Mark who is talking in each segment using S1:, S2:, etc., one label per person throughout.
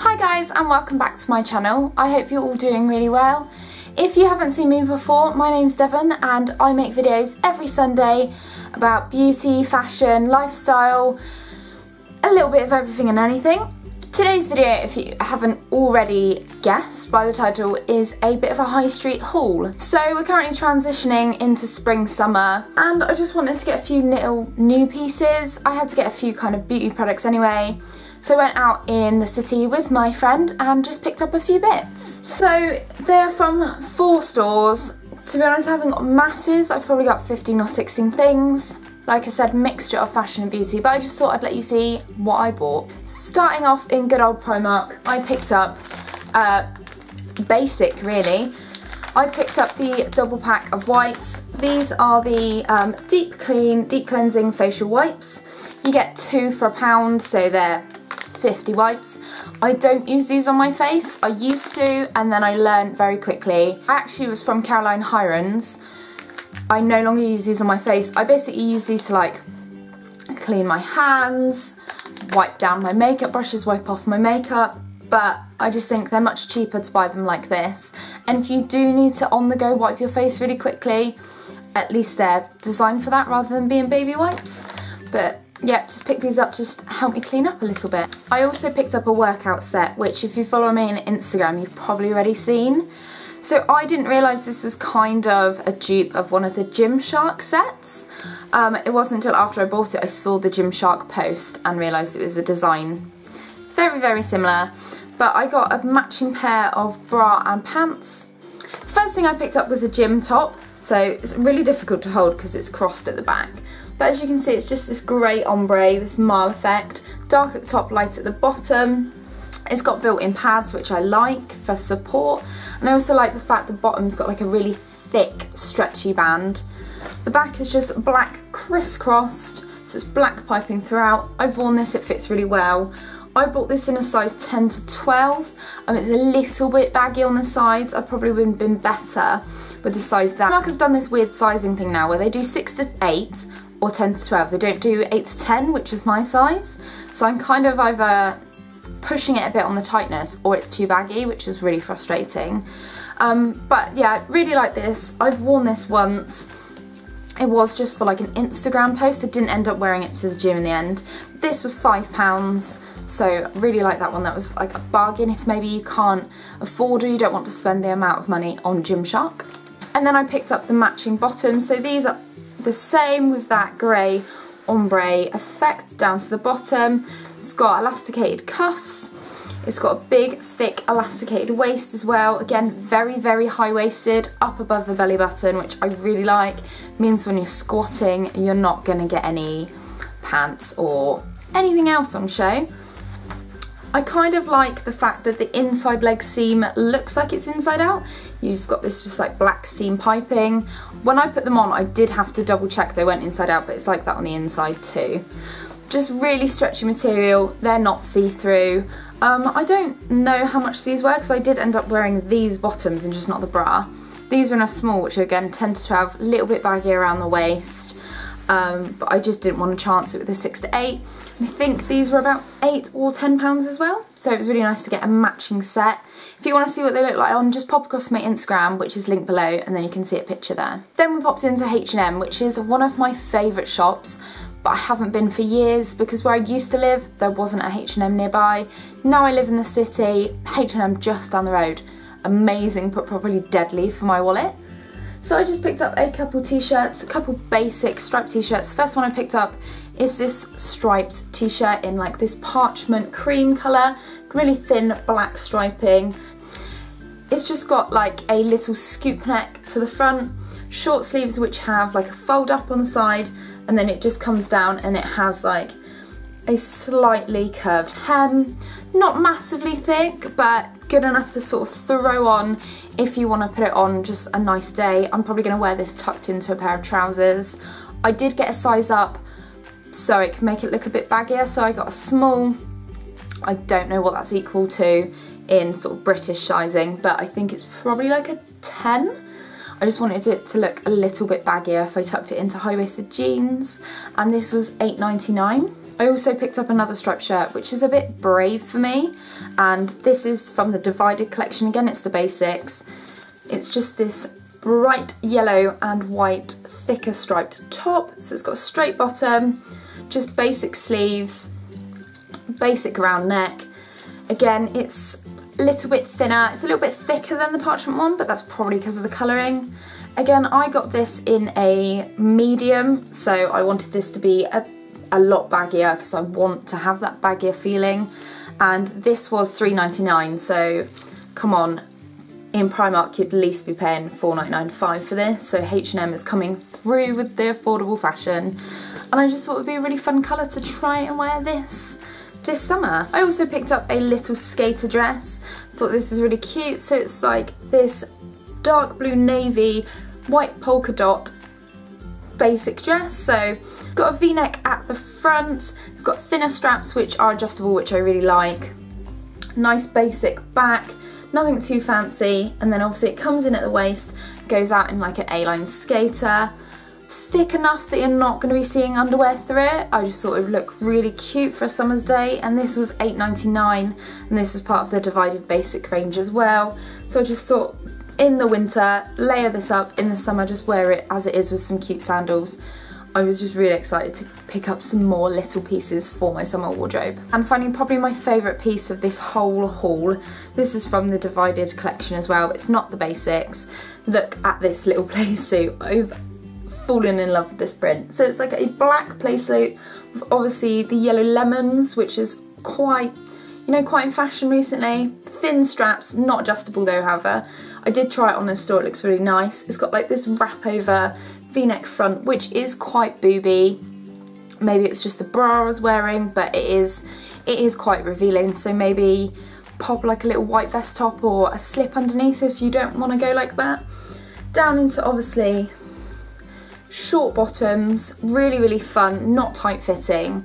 S1: Hi guys and welcome back to my channel. I hope you're all doing really well. If you haven't seen me before, my name's Devon and I make videos every Sunday about beauty, fashion, lifestyle, a little bit of everything and anything. Today's video, if you haven't already guessed by the title, is a bit of a high street haul. So we're currently transitioning into spring, summer, and I just wanted to get a few little new pieces. I had to get a few kind of beauty products anyway. So I went out in the city with my friend and just picked up a few bits. So they're from four stores. To be honest, I haven't got masses. I've probably got 15 or 16 things like I said, mixture of fashion and beauty, but I just thought I'd let you see what I bought. Starting off in good old Primark, I picked up uh, basic really. I picked up the double pack of wipes. These are the um, Deep Clean, Deep Cleansing Facial Wipes. You get two for a pound, so they're 50 wipes. I don't use these on my face. I used to, and then I learned very quickly. I actually was from Caroline Hirons, I no longer use these on my face. I basically use these to like clean my hands, wipe down my makeup brushes, wipe off my makeup, but I just think they're much cheaper to buy them like this. And if you do need to on the go wipe your face really quickly, at least they're designed for that rather than being baby wipes. But yeah, just pick these up just help me clean up a little bit. I also picked up a workout set, which if you follow me on Instagram, you've probably already seen. So I didn't realise this was kind of a dupe of one of the Gymshark sets. Um, it wasn't until after I bought it I saw the Gymshark post and realised it was a design very, very similar. But I got a matching pair of bra and pants. First thing I picked up was a gym top. So it's really difficult to hold because it's crossed at the back. But as you can see, it's just this grey ombre, this marl effect. Dark at the top, light at the bottom. It's got built-in pads, which I like for support. And I also like the fact the bottom's got like a really thick, stretchy band. The back is just black crisscrossed, so it's black piping throughout. I've worn this, it fits really well. I bought this in a size 10 to 12. Um, it's a little bit baggy on the sides. I probably would have been better with the size down. I have done this weird sizing thing now where they do 6 to 8 or 10 to 12. They don't do 8 to 10, which is my size. So I'm kind of either pushing it a bit on the tightness or it's too baggy, which is really frustrating. Um, but yeah, really like this. I've worn this once. It was just for like an Instagram post. I didn't end up wearing it to the gym in the end. This was five pounds. So really like that one. That was like a bargain if maybe you can't afford or you don't want to spend the amount of money on Gymshark. And then I picked up the matching bottoms. So these are the same with that grey ombre effect down to the bottom. It's got elasticated cuffs. It's got a big, thick, elasticated waist as well. Again, very, very high-waisted, up above the belly button, which I really like. Means when you're squatting, you're not gonna get any pants or anything else on show. I kind of like the fact that the inside leg seam looks like it's inside out. You've got this just like black seam piping. When I put them on, I did have to double check they went inside out, but it's like that on the inside too. Just really stretchy material, they're not see-through. Um, I don't know how much these were because I did end up wearing these bottoms and just not the bra. These are in a small, which again 10 to 12, a little bit baggy around the waist. Um, but I just didn't want to chance it with a 6 to 8. I think these were about 8 or 10 pounds as well. So it was really nice to get a matching set. If you want to see what they look like on, just pop across my Instagram, which is linked below, and then you can see a picture there. Then we popped into H&M, which is one of my favourite shops but I haven't been for years because where I used to live there wasn't a H&M nearby. Now I live in the city, H&M just down the road. Amazing but probably deadly for my wallet. So I just picked up a couple t-shirts, a couple basic striped t-shirts. First one I picked up is this striped t-shirt in like this parchment cream colour, really thin black striping. It's just got like a little scoop neck to the front, short sleeves which have like a fold up on the side and then it just comes down and it has like a slightly curved hem. Not massively thick, but good enough to sort of throw on if you want to put it on just a nice day. I'm probably going to wear this tucked into a pair of trousers. I did get a size up so it can make it look a bit baggier, so I got a small. I don't know what that's equal to in sort of British sizing, but I think it's probably like a 10. I just wanted it to look a little bit baggier if I tucked it into high-waisted jeans and this was $8.99. I also picked up another striped shirt, which is a bit brave for me. And this is from the Divided collection. Again, it's the basics. It's just this bright yellow and white thicker striped top. So it's got a straight bottom, just basic sleeves, basic round neck. Again, it's a little bit thinner. It's a little bit thicker than the parchment one, but that's probably because of the colouring. Again, I got this in a medium, so I wanted this to be a a lot baggier because I want to have that baggier feeling. And this was $3.99, so come on, in Primark you'd at least be paying $4.99 for this. So H&M is coming through with the affordable fashion. And I just thought it would be a really fun colour to try and wear this this summer. I also picked up a little skater dress. Thought this was really cute. So it's like this dark blue navy, white polka dot basic dress. So got a v-neck at the front. It's got thinner straps which are adjustable, which I really like. Nice basic back, nothing too fancy. And then obviously it comes in at the waist, goes out in like an A-line skater. Thick enough that you're not going to be seeing underwear through it. I just thought it would look really cute for a summer's day. And this was $8.99 and this is part of the Divided Basic range as well. So I just thought in the winter, layer this up, in the summer just wear it as it is with some cute sandals. I was just really excited to pick up some more little pieces for my summer wardrobe. And finally, probably my favourite piece of this whole haul, this is from the Divided collection as well, it's not the basics. Look at this little play suit. I've fallen in love with this print. So it's like a black play suit with obviously the yellow lemons, which is quite, you know, quite in fashion recently. Thin straps, not adjustable though, however. I did try it on this store, it looks really nice. It's got like this wrap over v-neck front, which is quite booby. Maybe it's just the bra I was wearing, but it is, it is quite revealing. So maybe pop like a little white vest top or a slip underneath if you don't want to go like that. Down into obviously short bottoms, really, really fun, not tight fitting.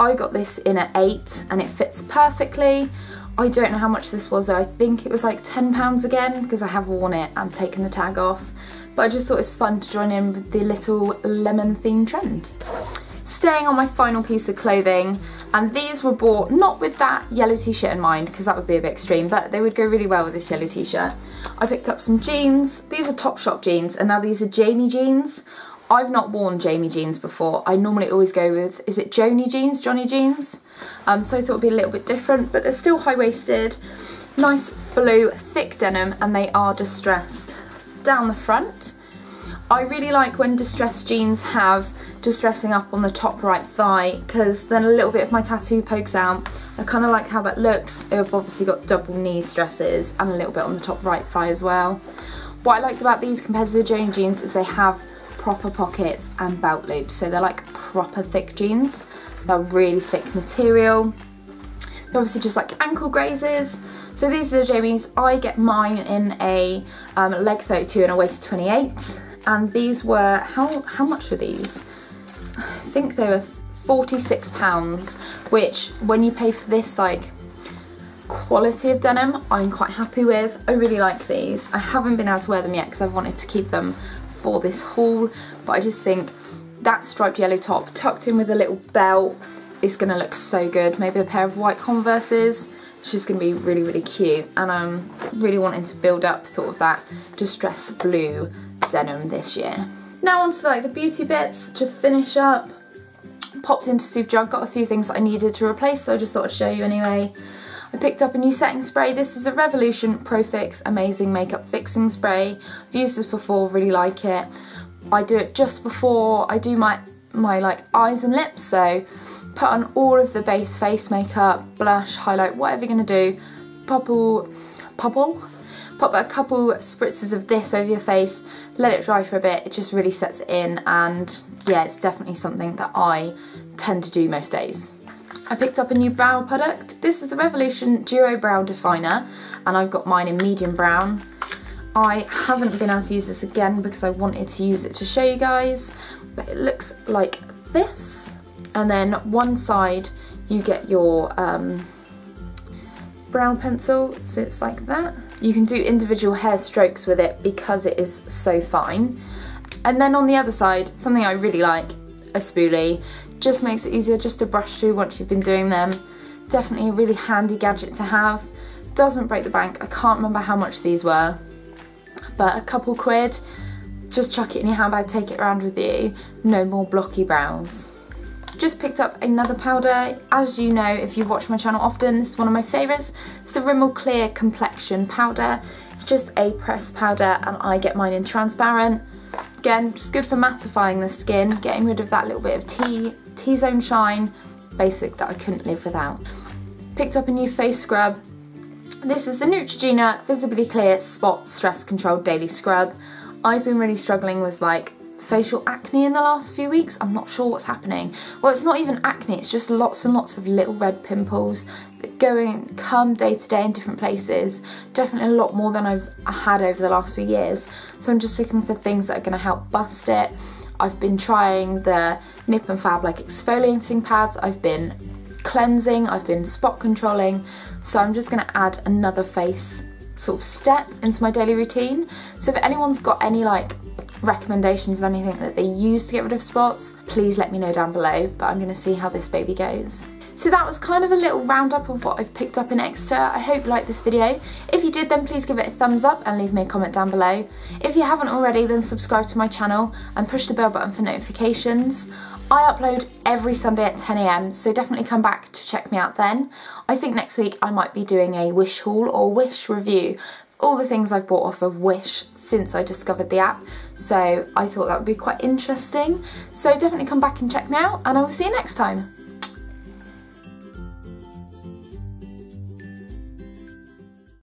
S1: I got this in an eight and it fits perfectly. I don't know how much this was though, I think it was like £10 again because I have worn it and taken the tag off but I just thought it's fun to join in with the little lemon theme trend. Staying on my final piece of clothing, and these were bought not with that yellow t-shirt in mind, because that would be a bit extreme, but they would go really well with this yellow t-shirt. I picked up some jeans. These are Topshop jeans, and now these are Jamie jeans. I've not worn Jamie jeans before. I normally always go with, is it Joni jeans, Johnny jeans? Um, so I thought it would be a little bit different, but they're still high-waisted, nice blue, thick denim, and they are distressed down the front. I really like when distressed jeans have distressing up on the top right thigh because then a little bit of my tattoo pokes out. I kind of like how that looks. They've obviously got double knee stresses and a little bit on the top right thigh as well. What I liked about these compared to the Joni jeans is they have proper pockets and belt loops. So they're like proper thick jeans. They're really thick material. They're obviously just like ankle grazes. So these are the Jamies. I get mine in a um, leg 32 and a waist 28. And these were, how, how much were these? I think they were 46 pounds, which when you pay for this like quality of denim, I'm quite happy with. I really like these. I haven't been able to wear them yet because I've wanted to keep them for this haul, but I just think that striped yellow top tucked in with a little belt is gonna look so good. Maybe a pair of white Converses just going to be really, really cute. And I'm really wanting to build up sort of that distressed blue denim this year. Now onto like the beauty bits to finish up. Popped into Superdrug, got a few things that I needed to replace, so I just thought I'd show you anyway. I picked up a new setting spray. This is the Revolution Pro Fix Amazing Makeup Fixing Spray. I've used this before, really like it. I do it just before I do my, my like eyes and lips, so put on all of the base face makeup, blush, highlight, whatever you're going to do, Pop popple, pop a couple spritzes of this over your face, let it dry for a bit, it just really sets it in and yeah, it's definitely something that I tend to do most days. I picked up a new brow product. This is the Revolution Duo Brow Definer and I've got mine in medium brown. I haven't been able to use this again because I wanted to use it to show you guys, but it looks like this and then one side you get your um, brow pencil so it's like that you can do individual hair strokes with it because it is so fine and then on the other side something I really like a spoolie Just makes it easier just to brush through once you've been doing them. Definitely a really handy gadget to have. Doesn't break the bank. I can't remember how much these were, but a couple quid. Just chuck it in your handbag, take it around with you. No more blocky brows. Just picked up another powder. As you know, if you watch my channel often, this is one of my favourites. It's the Rimmel Clear Complexion Powder. It's just a pressed powder and I get mine in transparent. Again, just good for mattifying the skin, getting rid of that little bit of T, T-zone shine, basic that I couldn't live without. Picked up a new face scrub. This is the Neutrogena Visibly Clear Spot Stress Control Daily Scrub. I've been really struggling with like facial acne in the last few weeks. I'm not sure what's happening. Well, it's not even acne, it's just lots and lots of little red pimples that go and come day to day in different places. Definitely a lot more than I've had over the last few years. So I'm just looking for things that are gonna help bust it. I've been trying the Nip and Fab like exfoliating pads. I've been cleansing, I've been spot controlling. So I'm just gonna add another face sort of step into my daily routine. So if anyone's got any like recommendations of anything that they use to get rid of spots, please let me know down below, but I'm gonna see how this baby goes. So that was kind of a little roundup of what I've picked up in Exeter. I hope you liked this video. If you did then please give it a thumbs up and leave me a comment down below. If you haven't already then subscribe to my channel and push the bell button for notifications. I upload every Sunday at 10am so definitely come back to check me out then. I think next week I might be doing a wish haul or wish review all the things I've bought off of Wish since I discovered the app. So I thought that would be quite interesting. So definitely come back and check me out and I will see you next time.